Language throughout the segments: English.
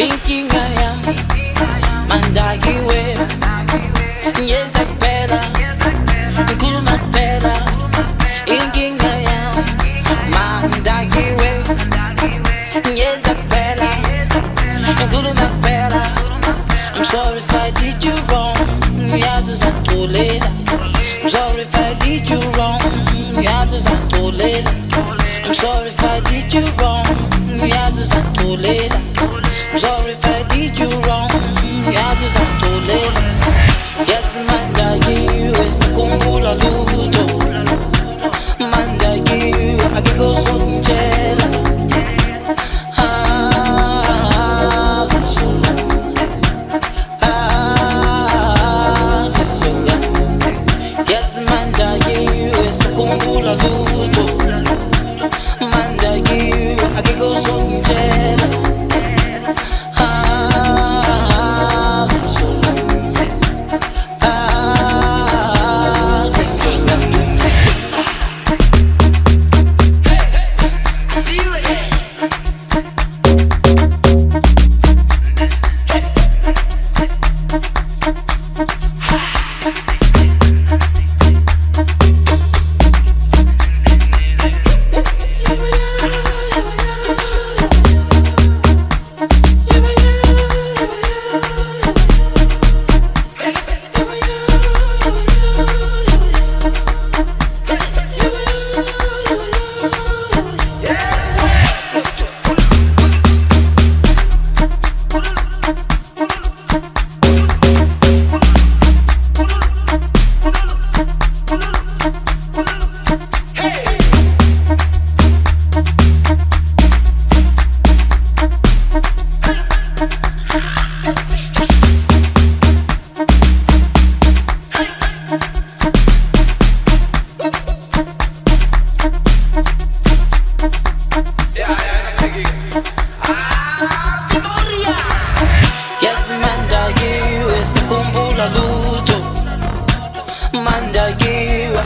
thinking I am Mandagiwe Yes, I better Nkuma better Thinking I am Mandagiwe Yes, I better Nkuma better I'm sorry if I did you wrong. Yazos and Toledo I'm sorry if I did you wrong. Yazos and Toledo I'm sorry if I did you wrong. Yazos and Toledo Manda you está la luto. Manda you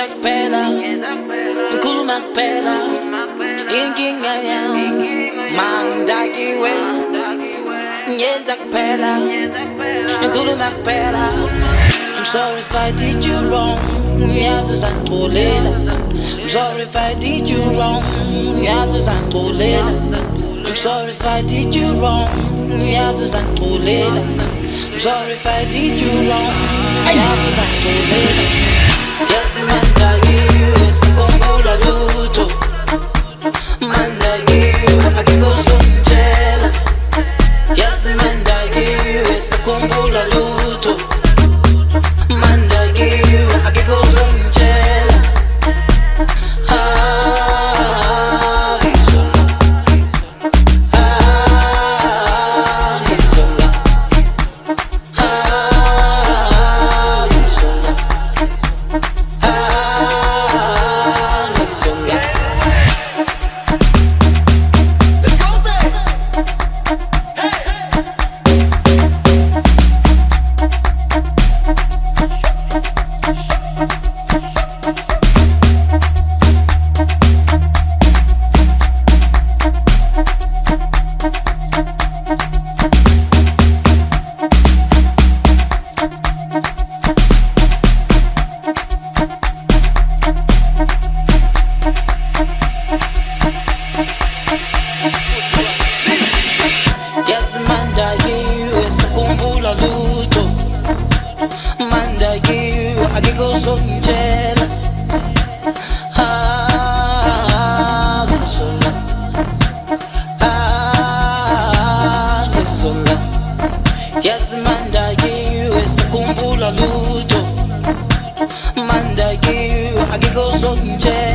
esa espera, ngikhuluma kuphela inkinga yami mangidakiwe ngiyenza kuphela ngikhuluma kuphela I'm sorry if I did you wrong. Ngiyazi uzangicolela I'm sorry if I did you wrong. Ngiyazi uzangicolela I'm sorry if I did you wrong. Ngiyazi uzangicolela I'm sorry if I did you wrong. Ngiyazi uzangicolela と。son.